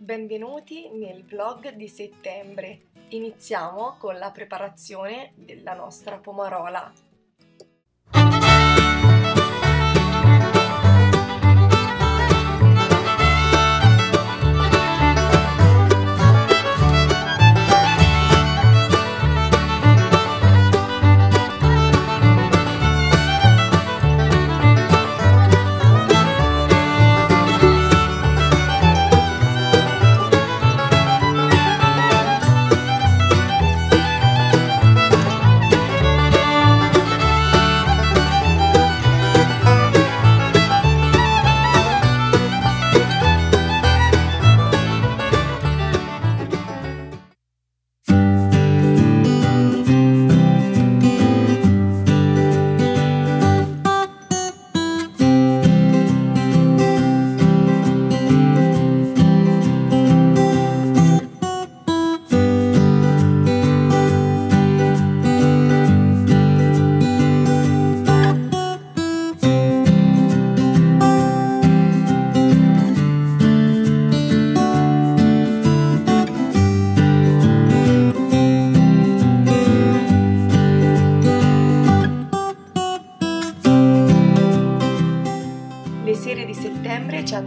Benvenuti nel vlog di settembre. Iniziamo con la preparazione della nostra pomarola.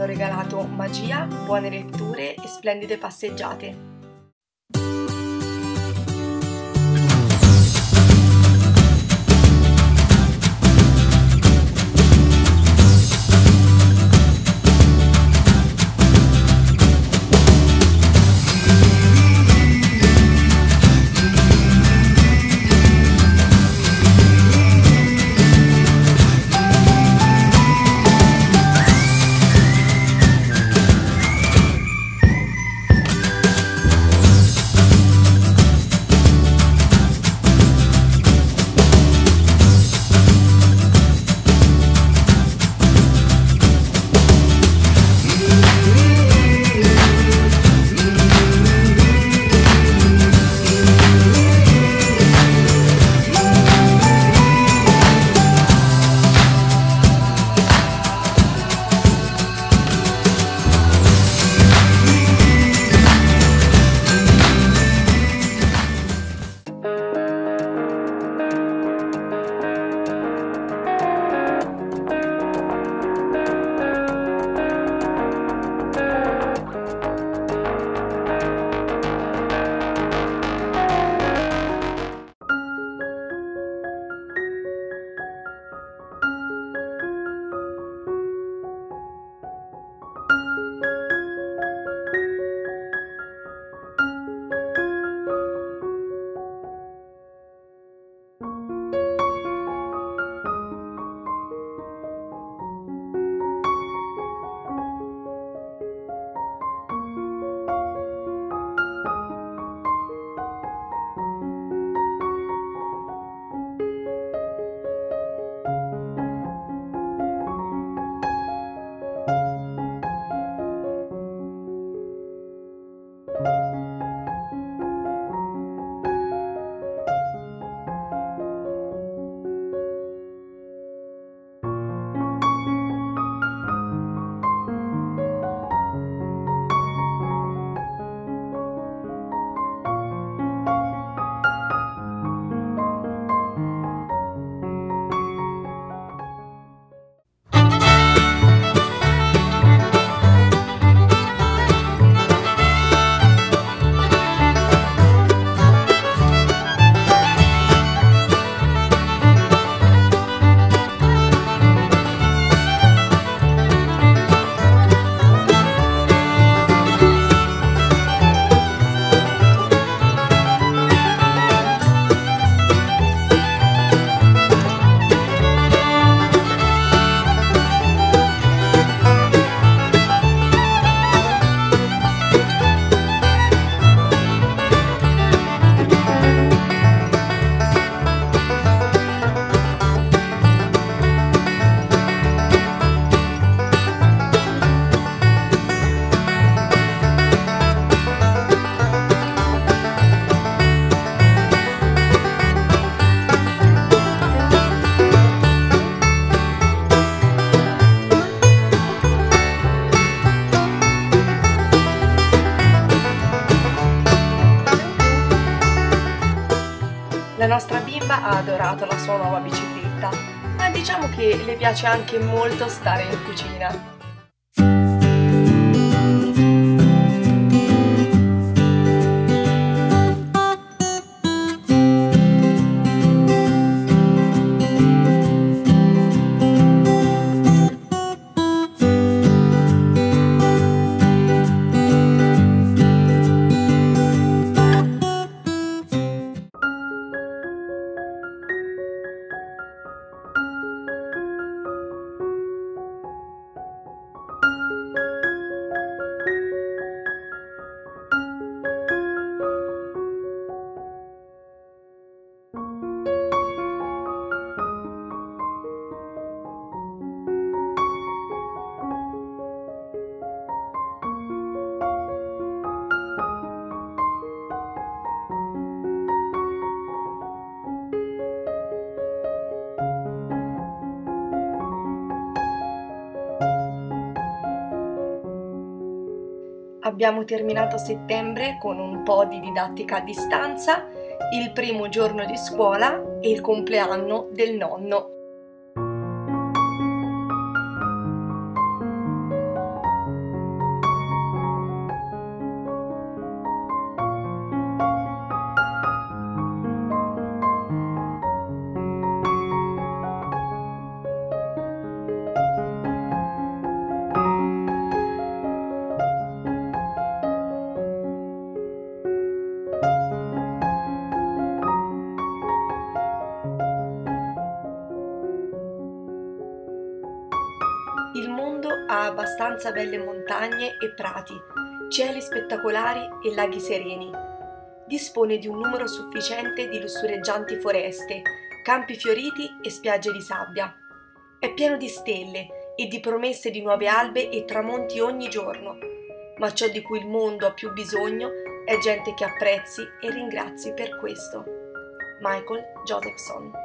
Hanno regalato magia, buone letture e splendide passeggiate. Che le piace anche molto stare in cucina. Abbiamo terminato settembre con un po' di didattica a distanza, il primo giorno di scuola e il compleanno del nonno. Abbastanza belle montagne e prati, cieli spettacolari e laghi sereni. Dispone di un numero sufficiente di lussureggianti foreste, campi fioriti e spiagge di sabbia. È pieno di stelle e di promesse di nuove albe e tramonti ogni giorno, ma ciò di cui il mondo ha più bisogno è gente che apprezzi e ringrazi per questo. Michael Josephson